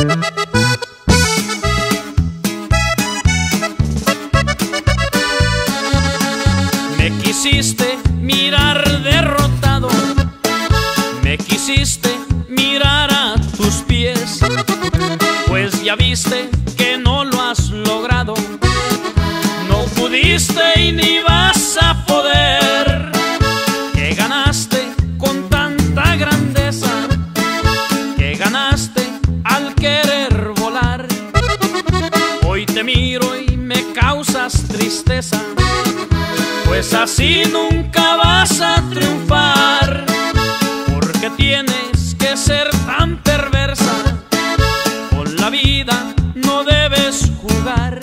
Me quisiste mirar derrotado, me quisiste mirar a tus pies, pues ya viste que no lo has logrado, no pudiste y tristeza pues así nunca vas a triunfar, porque tienes que ser tan perversa. Con la vida no debes jugar.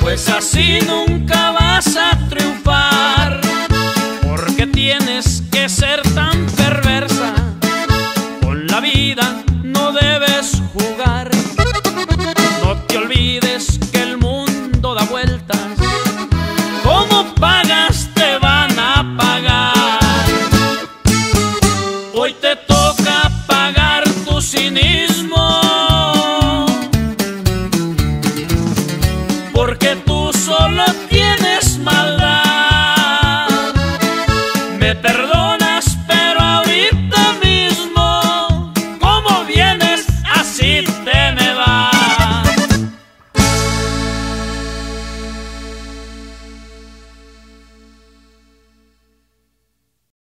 Pues así nunca vas a triunfar, porque tienes que ser tan perversa, con la vida no debes jugar, no te olvides que el mundo da vueltas, como pagas te van a pagar, hoy te